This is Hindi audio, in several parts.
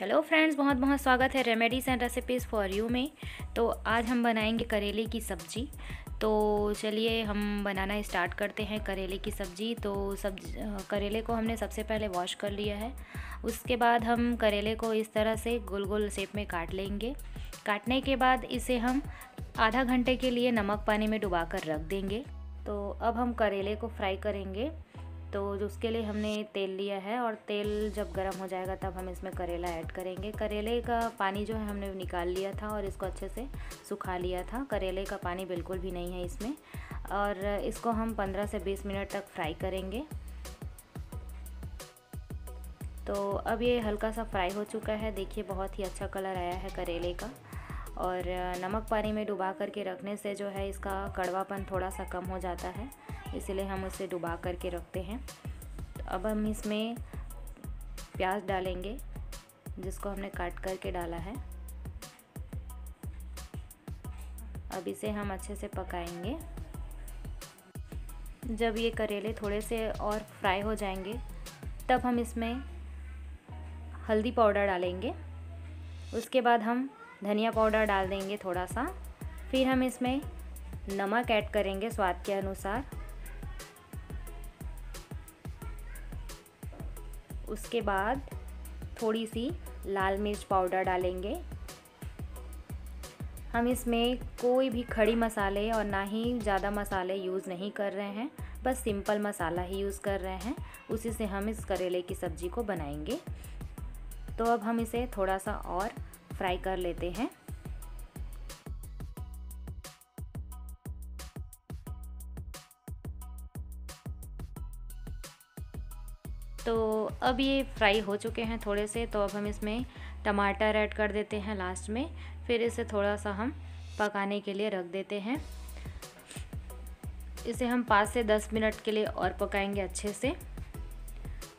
हेलो फ्रेंड्स बहुत बहुत स्वागत है remedies and recipes for you में। तो आज हम बनाएँगे करेले की सब्ज़ी। तो चलिए हम बनाना स्टार्ट करते हैं करेले की सब्ज़ी। तो सब करेले को हमने सबसे पहले वॉश कर लिया है। उसके बाद हम करेले को इस तरह से गोल गोल शेप में काट लेंगे। काटने के बाद इसे हम आधा घंटे के लिए नमक पानी में डुबा कर रख देंगे। तो अब हम करेले को फ्राई करेंगे। तो उसके लिए हमने तेल लिया है और तेल जब गर्म हो जाएगा तब हम इसमें करेला ऐड करेंगे। करेले का पानी जो है हमने निकाल लिया था और इसको अच्छे से सुखा लिया था। करेले का पानी बिल्कुल भी नहीं है इसमें और इसको हम 15 से 20 मिनट तक फ्राई करेंगे। तो अब ये हल्का सा फ्राई हो चुका है। देखिए बहुत ही अच्छा कलर आया है करेले का और नमक पानी में डुबा करके रखने से जो है इसका कड़वापन थोड़ा सा कम हो जाता है। इसीलिए हम उसे डुबा करके रखते हैं। तो अब हम इसमें प्याज डालेंगे, जिसको हमने काट करके डाला है। अब इसे हम अच्छे से पकाएँगे। जब ये करेले थोड़े से और फ्राई हो जाएँगे, तब हम इसमें हल्दी पाउडर डालेंगे। उसके बाद हम धनिया पाउडर डाल देंगे थोड़ा सा। फिर हम इसमें नमक ऐड करेंगे स्वाद के अनुसार। उसके बाद थोड़ी सी लाल मिर्च पाउडर डालेंगे। हम इसमें कोई भी खड़ी मसाले और ना ही ज़्यादा मसाले यूज़ नहीं कर रहे हैं, बस सिंपल मसाला ही यूज़ कर रहे हैं। उसी से हम इस करेले की सब्ज़ी को बनाएँगे। तो अब हम इसे थोड़ा सा और फ्राई कर लेते हैं। तो अब ये फ्राई हो चुके हैं थोड़े से तो अब हम इसमें टमाटर ऐड कर देते हैं लास्ट में। फिर इसे थोड़ा सा हम पकाने के लिए रख देते हैं। इसे हम पाँच से दस मिनट के लिए और पकाएँगे अच्छे से।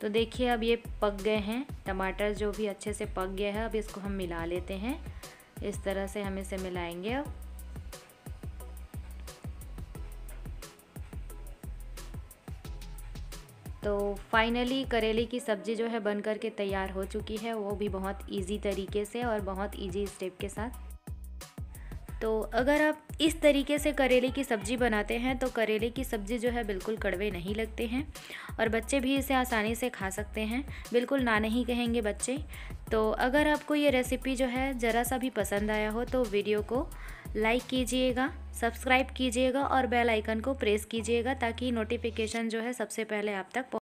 तो देखिए, अब ये पक गए हैं। टमाटर जो भी अच्छे से पक गया है, अब इसको हम मिला लेते हैं। इस तरह से हम इसे मिलाएँगे अब। तो फाइनली करेले की सब्ज़ी जो है बन कर के तैयार हो चुकी है, वो भी बहुत इजी तरीके से और बहुत इजी स्टेप के साथ। तो अगर आप इस तरीके से करेले की सब्ज़ी बनाते हैं तो करेले की सब्ज़ी जो है बिल्कुल कड़वे नहीं लगते हैं और बच्चे भी इसे आसानी से खा सकते हैं। बिल्कुल ना नहीं कहेंगे बच्चे। तो अगर आपको ये रेसिपी जो है ज़रा सा भी पसंद आया हो तो वीडियो को लाइक कीजिएगा, सब्सक्राइब कीजिएगा और बेल आइकन को प्रेस कीजिएगा ताकि नोटिफिकेशन जो है सबसे पहले आप तक